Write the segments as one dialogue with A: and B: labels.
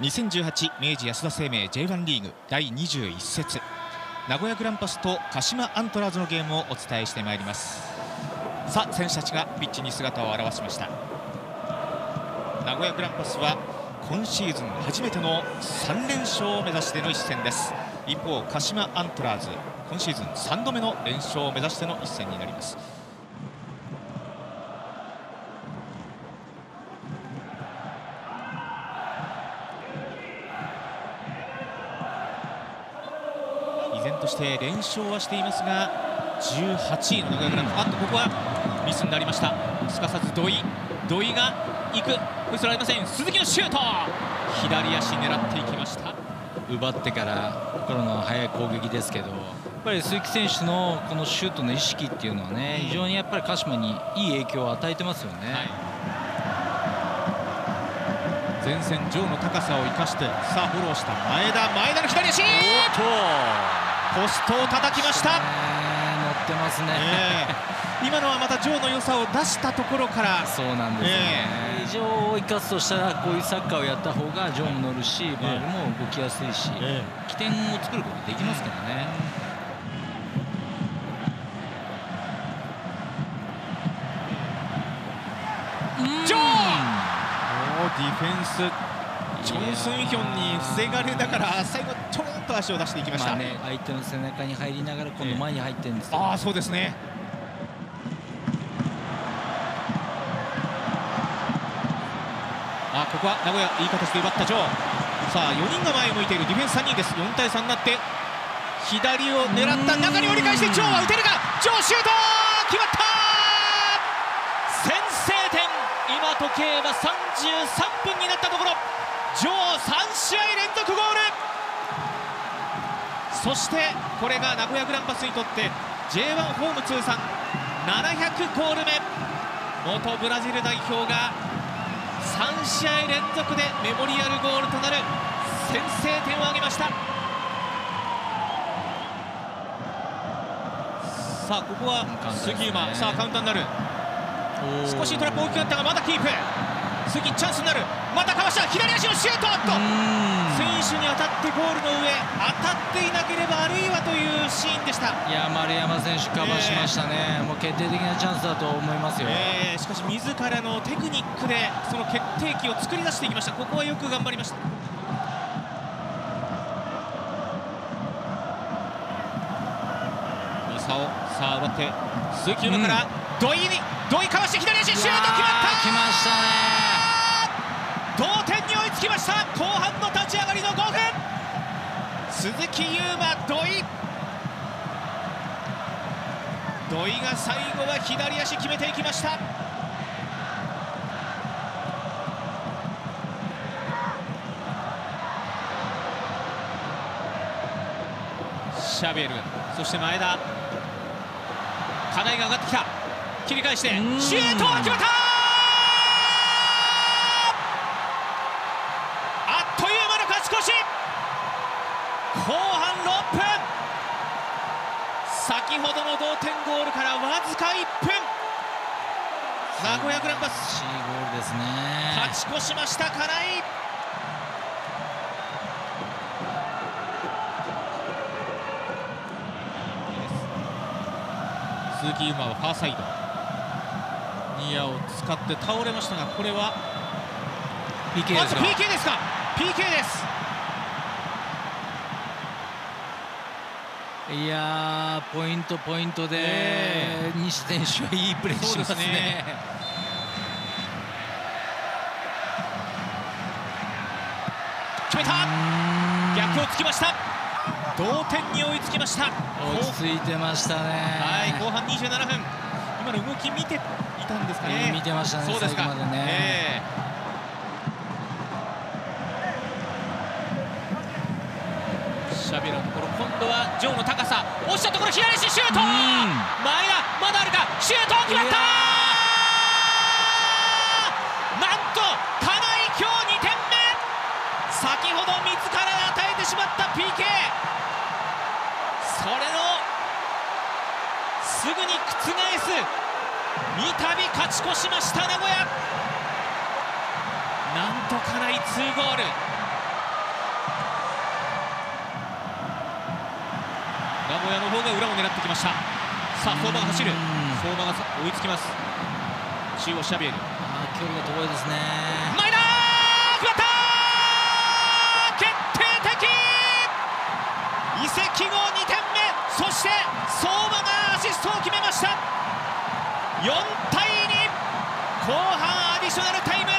A: 2018明治安田生命 J1 リーグ第21節名古屋グランパスと鹿島アントラーズのゲームをお伝えしてまいります。さあ選手たちがピッチに姿を現しました。名古屋グランパスは今シーズン初めての3連勝を目指しての一戦です。一方鹿島アントラーズ今シーズン3度目の連勝を目指しての一戦になります。して連勝はしていますが18位の名古屋グランあっとここはミスになりました。すかさず土井。土井が行く。ミスはありません。鈴木のシュート。左足狙っていきました。
B: 奪ってからからの速い攻撃ですけど。やっぱり鈴木選手のこのシュートの意識っていうのはね非常にやっぱり鹿島にいい影響を与えてますよね、はい、
A: 前線上の高さを生かしてさあフォローした。前田前田の左足ポストを叩きました、
B: 乗ってますね、
A: えー、今のはまたジョーの良さを出したところから。
B: そうなんですね、えー、ジョーを生かすとしたらこういうサッカーをやった方がジョーも乗るし、バールも動きやすいし、えー、起点を作ることできますからね。
A: ジョー！ディフェンス。チョン・スンヒョンに防がれながら最後ちょろっと足を出していきました、まあね、
B: 相手の背中に入りながら今度前に入ってるんです、
A: えー、ああそうですね。あここは名古屋いい形で奪ったジョー。さあ4人が前を向いているディフェンス3人です。4対3になって左を狙った中に折り返してジョーは打てるか？ジョーシュート!決まった!先制点。今時計は33分になったところ。ジョー3試合連続そしてこれが名古屋グランパスにとって J1 ホーム通算700ゴール目。元ブラジル代表が3試合連続でメモリアルゴールとなる先制点を挙げました。さあここは杉馬、ね、さあカウンターになる。少しトラップ大きくなったがまだキープ次チャンスになる。またかわした左足のシュート。と選手に当たってゴールの上。当たっていなければあるいはというシーンでした。
B: いや丸山選手カバーしましたね、えー、もう決定的なチャンスだと思いますよ、
A: えー、しかし自らのテクニックでその決定機を作り出していきました。ここはよく頑張りました。さあ奪って鈴木から土井に、土井かわして左足シュート決まった
B: きましたね
A: 同点に追いつきました。後半の立ち上がりの5分。鈴木優馬土井。土井が最後は左足決めていきました。シャベルそして前田。金井が上がってきた。切り返してシュート決まった後半6分。先ほどの同点ゴールからわずか1分。名古屋グランパス。勝ち越しました金井。鈴木優馬はファーサイド。ニアを使って倒れましたがこれは
B: PK ですか
A: ？PK ですか PK です
B: いやポイントポイントで、え。ー、西選手はいいプレーしますね。ね
A: 決めた。逆をつきました。同点に追いつきました。
B: 落ち着いてましたね。
A: はい後半27分。今の動き見ていたんですかね、
B: えー、見てましたねそうですか、ね。えー
A: シャビのところ今度はジョーの高さ。落ちたところ左足シュート。前田まだあるか。シュート決まった。なんと金井今日2点目。先ほど自ら与えてしまった PK それのすぐに覆す。三度勝ち越しました名古屋。なんと金井2ゴール古屋の方が裏を狙ってきました。さあ相馬が走る。
B: うん
A: 相馬が追いつきます。中央シャビエル。
B: 距離が遠いですね。
A: 前田!決まった決定的!移籍後2点目。そして相馬がアシストを決めました。4対2後半アディショナルタイム。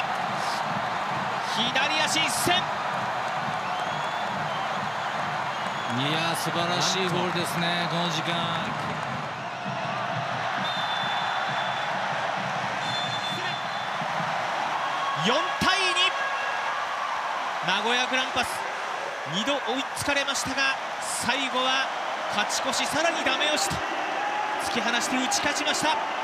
A: 左足一閃
B: いや素晴らしいゴールですねこの時間。
A: 4対2名古屋グランパス。2度追いつかれましたが最後は勝ち越しさらにダメ押しと突き放して打ち勝ちました。